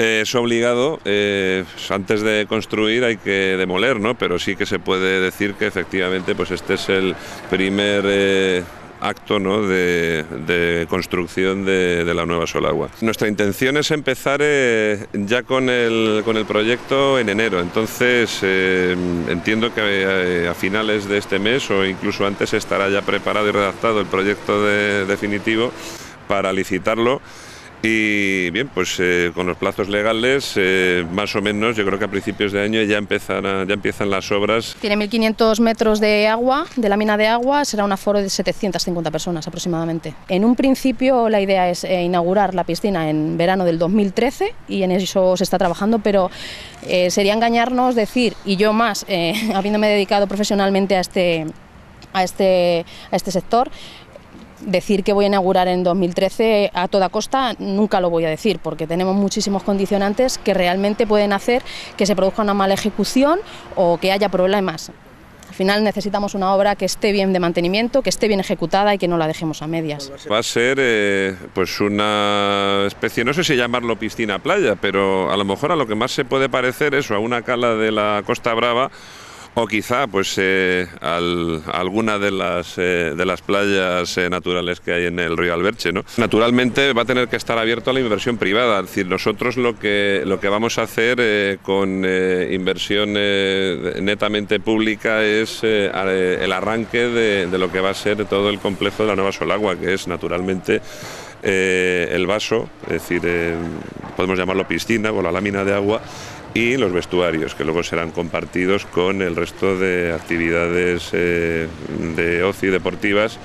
Eh, es obligado, eh, antes de construir hay que demoler, ¿no? Pero sí que se puede decir que efectivamente pues este es el primer eh, acto ¿no? de, construcción de, la nueva Solagua. Nuestra intención es empezar ya con el, con el proyecto en enero, entonces entiendo que a, finales de este mes o incluso antes estará ya preparado y redactado el proyecto definitivo para licitarlo y bien, pues eh, con los plazos legales, eh, más o menos, yo creo que a principios de año ya, empezan ya empiezan las obras. Tiene 1.500 metros de agua, de lámina de agua, será un aforo de 750 personas aproximadamente. En un principio la idea es eh, inaugurar la piscina en verano del 2013 y en eso se está trabajando, pero sería engañarnos decir, y yo más, habiéndome dedicado profesionalmente a este, a este, a este sector, decir que voy a inaugurar en 2013 a toda costa nunca lo voy a decir porque tenemos muchísimos condicionantes que realmente pueden hacer que se produzca una mala ejecución o que haya problemas. Al final necesitamos una obra que esté bien de mantenimiento, que esté bien ejecutada y que no la dejemos a medias. Va a ser eh, pues una especie, no sé si llamarlo piscina playa, pero a lo mejor a lo que más se puede parecer eso, a una cala de la Costa Brava o quizá pues eh, alguna de las, eh, de las playas eh, naturales que hay en el río Alberche. ¿no? Naturalmente va a tener que estar abierto a la inversión privada, es decir, nosotros lo que, lo que vamos a hacer con inversión netamente pública es el arranque de, lo que va a ser todo el complejo de la Nueva Solagua, que es naturalmente el vaso, es decir, podemos llamarlo piscina o la lámina de agua y los vestuarios, que luego serán compartidos con el resto de actividades eh, de ocio deportivas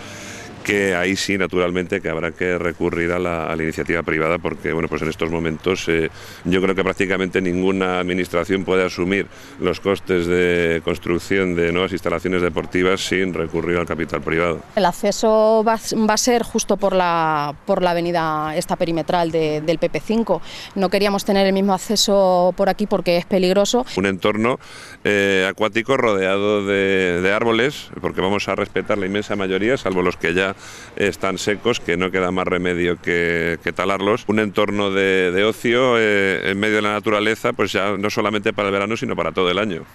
que ahí sí, naturalmente, que habrá que recurrir a la, iniciativa privada porque, bueno, pues en estos momentos eh, yo creo que prácticamente ninguna administración puede asumir los costes de construcción de nuevas instalaciones deportivas sin recurrir al capital privado. El acceso va, a ser justo por la, por la avenida esta perimetral del PP5. No queríamos tener el mismo acceso por aquí porque es peligroso. Un entorno eh, acuático rodeado de, de árboles, porque vamos a respetar la inmensa mayoría, salvo los que ya están secos, que no queda más remedio que, talarlos. Un entorno de, ocio eh, en medio de la naturaleza, pues ya no solamente para el verano, sino para todo el año.